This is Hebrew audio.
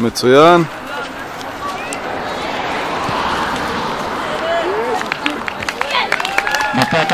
מצוין. נתת